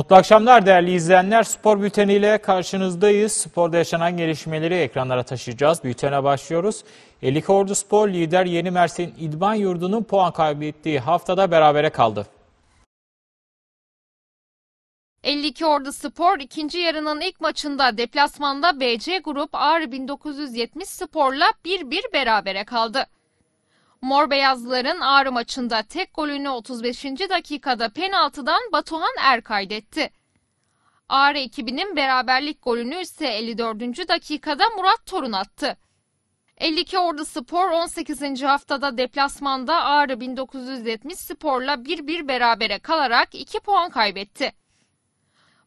Mutlu akşamlar değerli izleyenler. Spor bülteniyle karşınızdayız. Sporda yaşanan gelişmeleri ekranlara taşıyacağız. Bültene başlıyoruz. 52 Ordu Spor lider Yeni Mersin İdman Yurdu'nun puan kaybettiği haftada berabere kaldı. 52 Ordu Spor ikinci yarının ilk maçında deplasmanda BC Grup Ağrı 1970 Spor'la 1-1 berabere kaldı. Mor Beyazlıların Ağrı maçında tek golünü 35. dakikada penaltıdan Batuhan Er kaydetti. Ağrı ekibinin beraberlik golünü ise 54. dakikada Murat Torun attı. 52 Ordu Spor 18. haftada deplasmanda Ağrı 1970 Spor'la 1-1 berabere kalarak 2 puan kaybetti.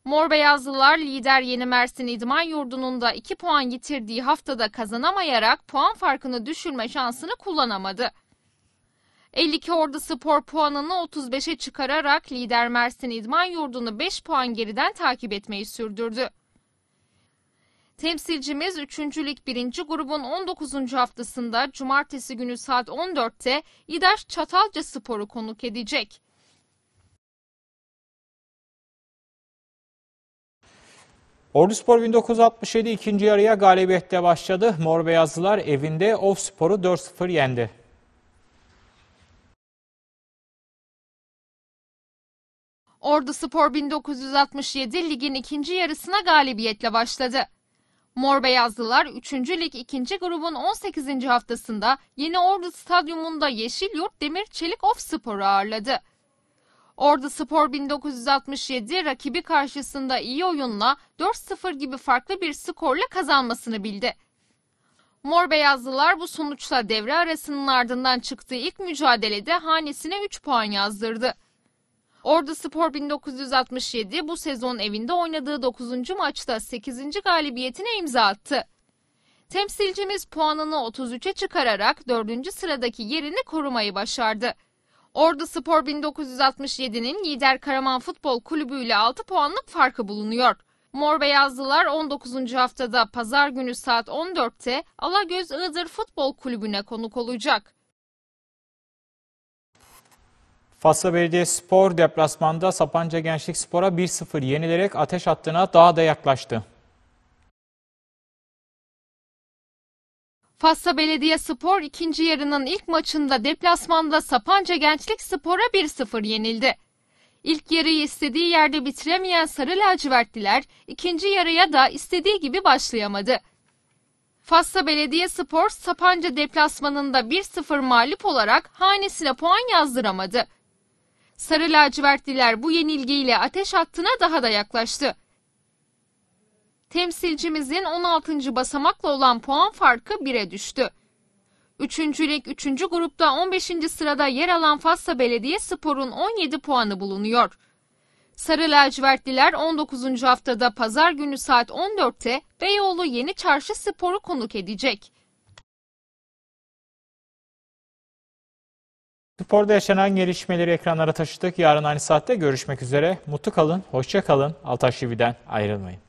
Mor Beyazlılar lider Yeni Mersin İdman Yurdu'nun da 2 puan yitirdiği haftada kazanamayarak puan farkını düşürme şansını kullanamadı. 52 Ordu Spor puanını 35'e çıkararak lider Mersin İdman Yurdu'nu 5 puan geriden takip etmeyi sürdürdü. Temsilcimiz 3. Lig 1. grubun 19. haftasında cumartesi günü saat 14'te İdaş Çatalca Spor'u konuk edecek. Ordu Spor 1967 ikinci yarıya galibiyetle başladı. Mor Beyazlılar evinde Of Spor'u 4-0 yendi. Ordu Spor 1967 ligin ikinci yarısına galibiyetle başladı. Mor Beyazlılar 3. Lig 2. grubun 18. haftasında Yeni Ordu Stadyumunda Yeşilyurt Demir Çelik Of Spor'u ağırladı. Ordu Spor 1967 rakibi karşısında iyi oyunla 4-0 gibi farklı bir skorla kazanmasını bildi. Mor Beyazlılar bu sonuçla devre arasının ardından çıktığı ilk mücadelede hanesine 3 puan yazdırdı. Ordu Spor 1967 bu sezon evinde oynadığı 9. maçta 8. galibiyetine imza attı. Temsilcimiz puanını 33'e çıkararak 4. sıradaki yerini korumayı başardı. Ordu Spor 1967'nin lider Karaman Futbol Kulübü ile 6 puanlık farkı bulunuyor. Mor Beyazlılar 19. haftada pazar günü saat 14'te Alagöz Iğdır Futbol Kulübü'ne konuk olacak. Fasla Belediyespor deplasmanda Sapanca Gençlik Spor'a 1-0 yenilerek ateş hattına daha da yaklaştı. Fassa Belediye Spor ikinci yarının ilk maçında deplasmanda Sapanca Gençlik Spor'a 1-0 yenildi. İlk yarıyı istediği yerde bitiremeyen Sarı Lacivertliler ikinci yarıya da istediği gibi başlayamadı. Fassa Belediye Spor Sapanca deplasmanında 1-0 mağlup olarak hanesine puan yazdıramadı. Sarı lacivertliler bu yenilgiyle ateş hattına daha da yaklaştı. Temsilcimizin 16. basamakla olan puan farkı 1'e düştü. Üçüncülük 3. grupta 15. sırada yer alan Fassa Belediye Spor'un 17 puanı bulunuyor. Sarı lacivertliler 19. haftada pazar günü saat 14'te Beyoğlu Yeni Çarşı Spor'u konuk edecek. Sporda yaşanan gelişmeleri ekranlara taşıdık. Yarın aynı saatte görüşmek üzere. Mutlu kalın, hoşça kalın. Altaş TV'den ayrılmayın.